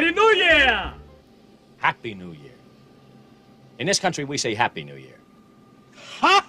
Merry New Year! Happy New Year. In this country, we say Happy New Year. Ha!